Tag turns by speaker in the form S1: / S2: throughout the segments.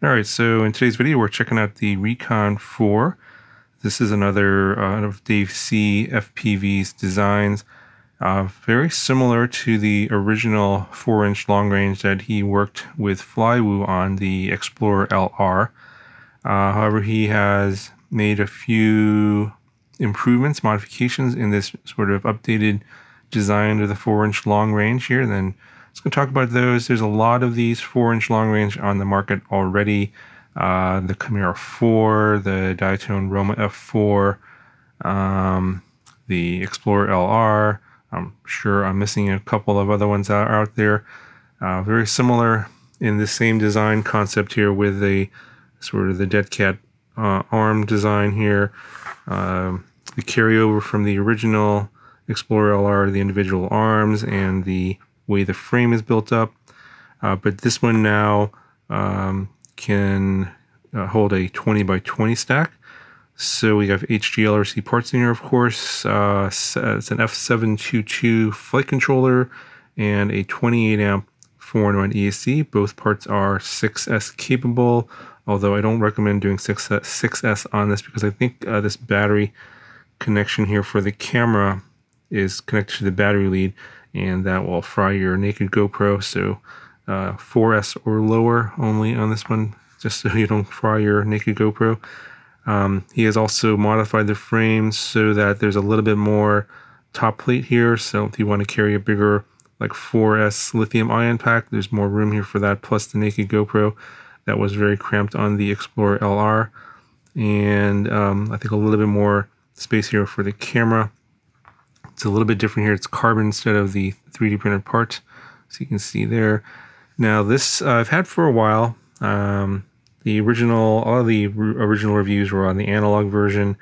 S1: All right, so in today's video, we're checking out the Rekon 4. This is another uh, of Dave C. FPV's designs. Uh, very similar to the original 4-inch long range that he worked with Flywoo on the Explorer LR. Uh, however, he has made a few improvements, modifications in this sort of updated design of the 4-inch long range here. Then Let's go talk about those. There's a lot of these four inch long range on the market already. Uh, the Chimera 4, the Diatone Roma F4, um, the Explorer LR. I'm sure I'm missing a couple of other ones out, out there. Uh, very similar in the same design concept here with the sort of the dead cat uh, arm design here. Um, the carryover from the original Explorer LR, the individual arms and the way the frame is built up. Uh, but this one now um, can uh, hold a 20 by 20 stack. So we have HGLRC parts in here, of course. Uh, it's an F722 flight controller and a 28 amp 4 in 1 ESC. Both parts are 6S capable, although I don't recommend doing 6, 6S on this because I think uh, this battery connection here for the camera is connected to the battery lead and that will fry your naked GoPro. So uh, 4S or lower only on this one, just so you don't fry your naked GoPro. Um, he has also modified the frame so that there's a little bit more top plate here. So if you want to carry a bigger like 4S lithium ion pack, there's more room here for that, plus the naked GoPro that was very cramped on the Explorer LR. And um, I think a little bit more space here for the camera. It's a little bit different here. It's carbon instead of the 3D printed part. So you can see there. Now this uh, I've had for a while. Um, the original, all of the original reviews were on the analog version,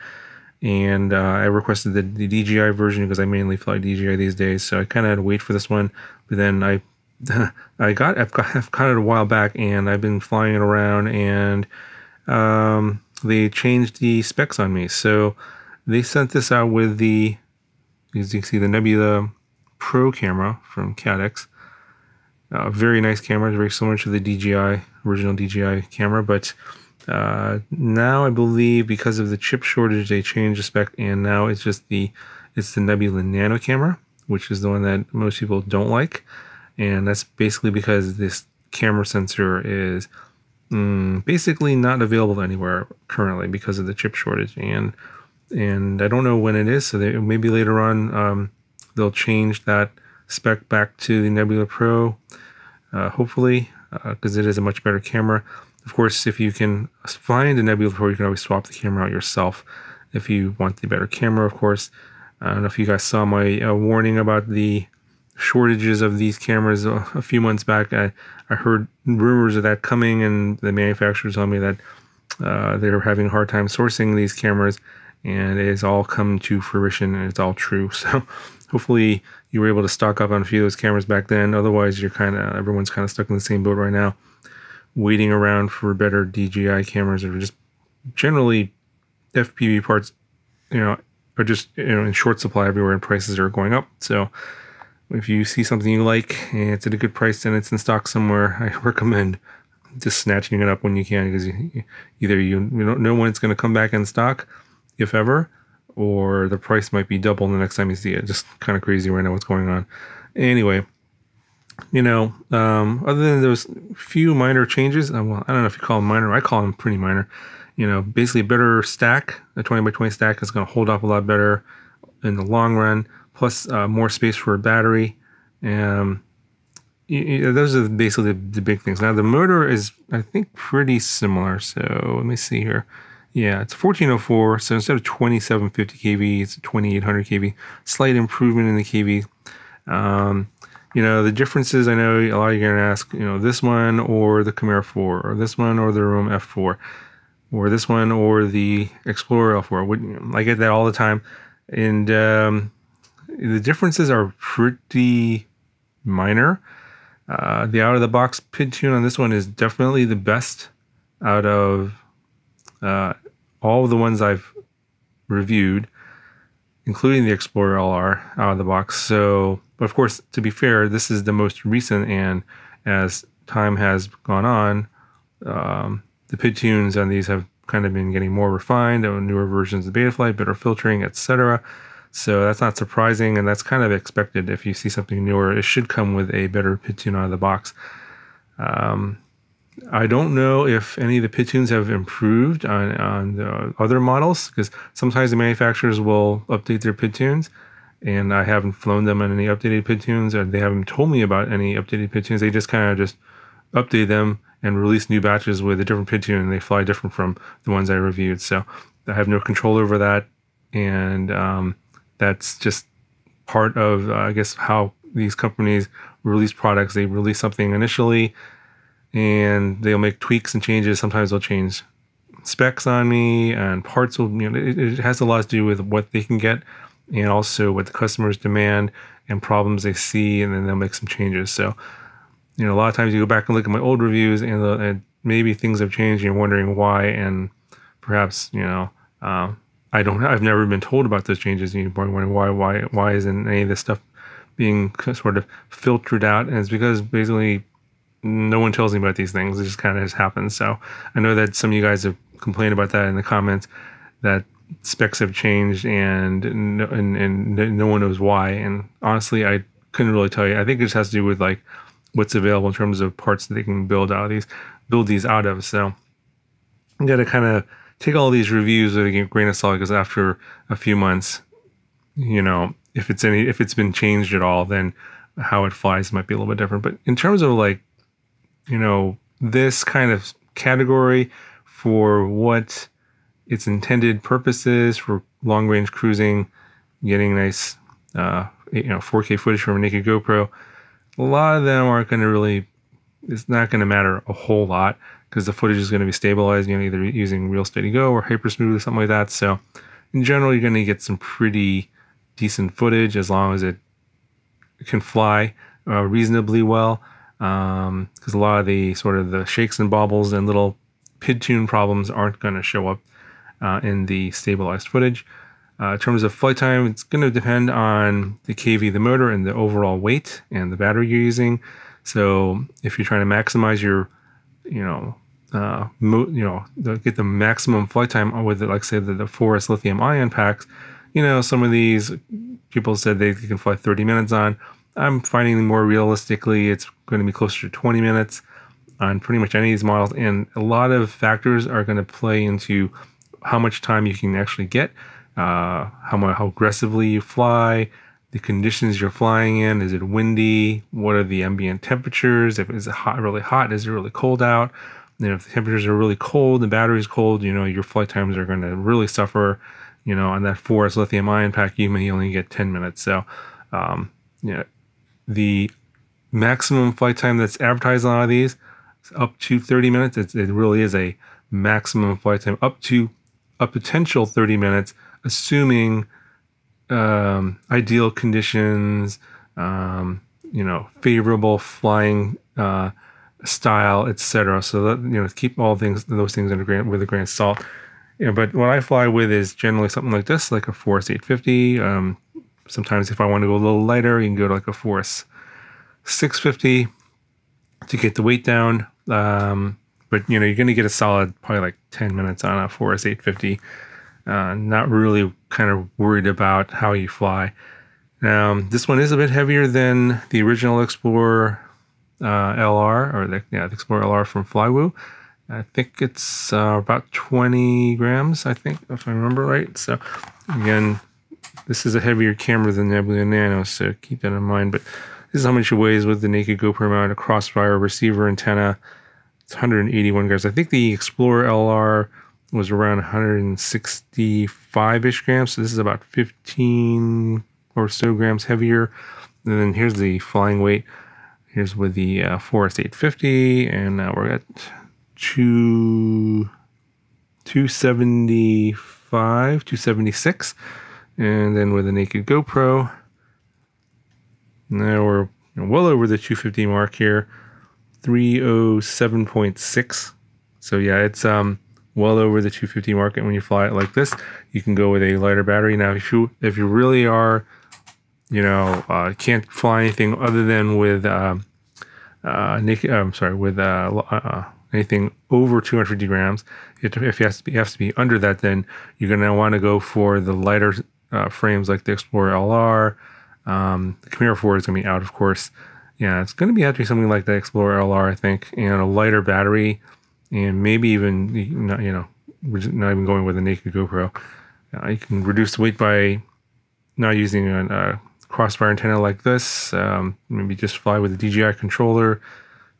S1: and uh, I requested the, the, DJI version because I mainly fly DJI these days. So I kind of had to wait for this one. But then I, I got I've got I've got it a while back, and I've been flying it around, and um, they changed the specs on me. So they sent this out with the you can see, the Nebula Pro camera from Caddx. Uh, very nice camera, very similar to the DJI, original DJI camera, but uh, now I believe because of the chip shortage, they changed the spec, and now it's just the it's the Nebula Nano camera, which is the one that most people don't like, and that's basically because this camera sensor is mm, basically not available anywhere currently because of the chip shortage, and and I don't know when it is. So they, maybe later on um, they'll change that spec back to the Nebula Pro, uh, hopefully, because uh, it is a much better camera. Of course, if you can find a Nebula Pro, you can always swap the camera out yourself if you want the better camera, of course. I don't know if you guys saw my uh, warning about the shortages of these cameras a, a few months back. I, I heard rumors of that coming, and the manufacturers told me that uh, they're having a hard time sourcing these cameras and it has all come to fruition and it's all true. So hopefully you were able to stock up on a few of those cameras back then. Otherwise, you're kind of everyone's kind of stuck in the same boat right now, waiting around for better DJI cameras or just generally FPV parts. You know, are just you know in short supply everywhere, and prices are going up. So if you see something you like and it's at a good price and it's in stock somewhere, I recommend just snatching it up when you can because you, either you, you don't know when it's going to come back in stock if ever, or the price might be double the next time you see it. Just kind of crazy right now what's going on. Anyway, you know, um, other than those few minor changes, uh, well, I don't know if you call them minor. I call them pretty minor. You know, basically a better stack, a 20 by 20 stack is going to hold up a lot better in the long run. Plus, uh, more space for a battery. Um, you, you, those are basically the, the, big things. Now, the motor is, I think, pretty similar. So let me see here. Yeah, it's 1404. So instead of 2750 kV, it's 2800 kV. Slight improvement in the kV. Um, you know, the differences, I know a lot of you are going to ask, you know, this one or the Chimera 4, or this one or the Roma F4, or this one or the Explorer LR. I get that all the time. And um, the differences are pretty minor. Uh, the out of the box PID tune on this one is definitely the best out of uh, all the ones I've reviewed, including the Explorer LR out of the box. So, but of course, to be fair, this is the most recent, and as time has gone on, um, the PID tunes on these have kind of been getting more refined, newer versions of Betaflight, better filtering, etc. So that's not surprising, and that's kind of expected. If you see something newer, it should come with a better PID tune out of the box. Um, I don't know if any of the PID tunes have improved on, on the other models because sometimes the manufacturers will update their PID tunes, and I haven't flown them on any updated PID tunes, or they haven't told me about any updated PID tunes. They just kind of just update them and release new batches with a different PID tune, and they fly different from the ones I reviewed. So I have no control over that, and um, that's just part of, uh, I guess, how these companies release products. They release something initially, and they'll make tweaks and changes. Sometimes they'll change specs on me, and parts will. You know, it, it has a lot to do with what they can get, and also what the customers demand and problems they see, and then they'll make some changes. So you know, a lot of times you go back and look at my old reviews and, the, and maybe things have changed and you're wondering why. And perhaps, you know, uh, I don't, I've never been told about those changes. You're wondering why, why, why isn't any of this stuff being sort of filtered out? And it's because basically no one tells me about these things. It just kind of just happens. So I know that some of you guys have complained about that in the comments that specs have changed and no, and, and no one knows why. And honestly, I couldn't really tell you. I think it just has to do with like what's available in terms of parts that they can build out of these build these out of. So you got to kind of take all these reviews with a grain of salt because after a few months, you know, if it's any if it's been changed at all, then how it flies might be a little bit different. But in terms of like, you know, this kind of category for what its intended purposes for long range cruising, getting nice, uh, you know, 4K footage from a naked GoPro a lot of them aren't going to really, it's not going to matter a whole lot because the footage is going to be stabilized, you know, either using ReelSteady Go or Hypersmooth or something like that. So in general, you're going to get some pretty decent footage as long as it can fly uh, reasonably well. Because um, a lot of the sort of the shakes and bobbles and little PID tune problems aren't going to show up uh, in the stabilized footage. Uh, in terms of flight time, it's going to depend on the kV the motor and the overall weight and the battery you're using. So if you're trying to maximize your, you know, uh, mo- you know, the, get the maximum flight time with, like say, the, the 4S lithium ion packs, you know, some of these people said they can fly 30 minutes on. I'm finding more realistically, it's going to be closer to 20 minutes on pretty much any of these models. And a lot of factors are going to play into how much time you can actually get uh, how how aggressively you fly, the conditions you're flying in. Is it windy? What are the ambient temperatures? If it's hot, really hot, is it really cold out? And if the temperatures are really cold, the battery's cold, you know your flight times are going to really suffer. You know, on that 4S lithium ion pack, you may only get 10 minutes. So, um, you know, the maximum flight time that's advertised on a lot of these up to 30 minutes. It's, it really is a maximum flight time up to a potential 30 minutes assuming um, ideal conditions, um, you know, favorable flying uh, style, etc. So that you know, keep all things those things under grain with a grain of salt. But what I fly with is generally something like this, like a 4S 850. Um, sometimes if I want to go a little lighter, you can go to like a 4S 650 to get the weight down. Um, but you know, you're going to get a solid probably like 10 minutes on a 4S 850 uh, not really kind of worried about how you fly. Um, this one is a bit heavier than the original Explorer uh, LR, or the, yeah, the Explorer LR from Flywoo. I think it's uh, about 20 grams, I think, if I remember right. So, again, this is a heavier camera than Nebula Nano, so keep that in mind. But this is how much it weighs with the naked GoPro mount, a crossfire receiver antenna. It's 181 grams. I think the Explorer LR was around 165 ish grams. So this is about 15 or so grams heavier. And then here's the flying weight. Here's with the uh, 4S 850, and now we're at two, 275, 276. And then with a naked GoPro, now we're well over the 250 mark here, 307.6. So yeah, it's um well over the 250 mark. And when you fly it like this, you can go with a lighter battery. Now, if you if you really are, you know, uh, can't fly anything other than with uh, uh, naked, I'm sorry, with uh, uh, anything over 250 grams. If it has to be, has to be under that, then you're going to want to go for the lighter uh, frames like the Explorer LR. Um, the Chimera 4 is going to be out, of course. Yeah, it's going to be actually something like the Explorer LR, I think, and a lighter battery, and maybe even you know, not even going with a naked GoPro. Uh, you can reduce the weight by not using a, a crossbar antenna like this. Um, maybe just fly with a DJI controller.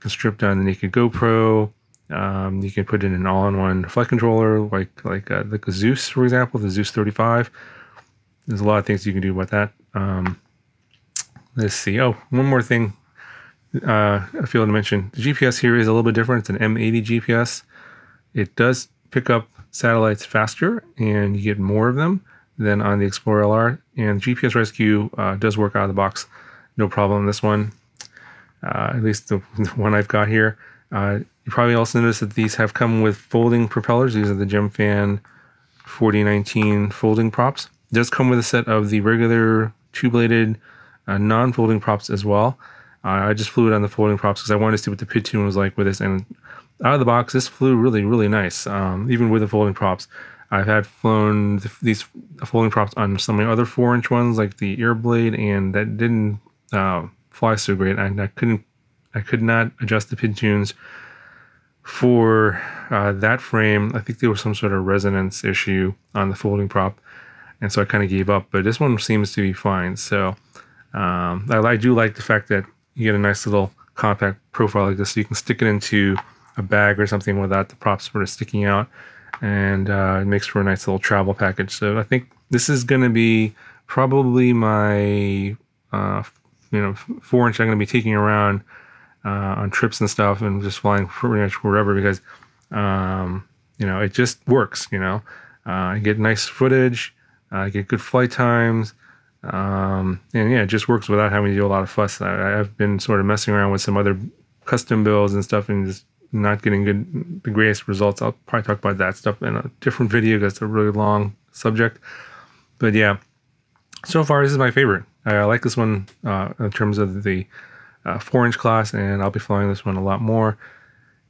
S1: Can strip down the naked GoPro. Um, you can put in an all-in-one flight controller, like like uh, the Zeus, for example, the Zeus 35. There's a lot of things you can do about that. Um, let's see. Oh, one more thing uh, I feel to mention. The GPS here is a little bit different. It's an M80 GPS. It does pick up satellites faster, and you get more of them than on the Explorer LR. And GPS Rescue uh, does work out of the box, no problem. This one, uh, at least the, the, one I've got here. Uh, you probably also noticed that these have come with folding propellers. These are the Gemfan 4019 folding props. Does come with a set of the regular two-bladed uh, non-folding props as well. Uh, I just flew it on the folding props because I wanted to see what the PID tune was like with this. And out of the box, this flew really, really nice, um, even with the folding props. I've had flown these folding props on some of my other four-inch ones, like the Airblade, and that didn't uh, fly so great. I, I, couldn't, I could not adjust the PID tunes for uh, that frame. I think there was some sort of resonance issue on the folding prop, and so I kind of gave up. But this one seems to be fine. So um, I, I do like the fact that you get a nice little compact profile like this, so you can stick it into a bag or something without the props sort of sticking out and uh, it makes for a nice little travel package. So I think this is going to be probably my uh, you know four inch I'm going to be taking around uh, on trips and stuff and just flying pretty much wherever because um, you know it just works. You know, uh, get nice footage, I get good flight times. Um, and yeah, it just works without having to do a lot of fuss. I, I've been sort of messing around with some other custom builds and stuff and just not getting good the greatest results. I'll probably talk about that stuff in a different video because it's a really long subject. But yeah, so far this is my favorite. I, like this one uh, in terms of the uh, four inch class, and I'll be flying this one a lot more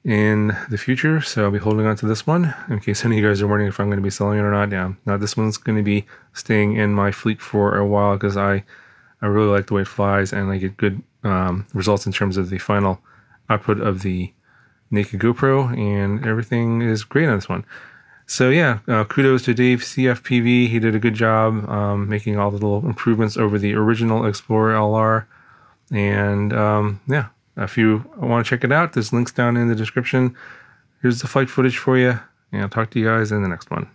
S1: in the future. So I'll be holding on to this one in case any of you guys are wondering if I'm going to be selling it or not. Yeah, now this one's going to be staying in my fleet for a while because I I really like the way it flies and I get good um, results in terms of the final output of the naked GoPro, and everything is great on this one. So yeah, uh, kudos to Dave CFPV. He did a good job um, making all the little improvements over the original Explorer LR. And um, yeah, if you want to check it out, there's links down in the description. Here's the flight footage for you, and I'll talk to you guys in the next one.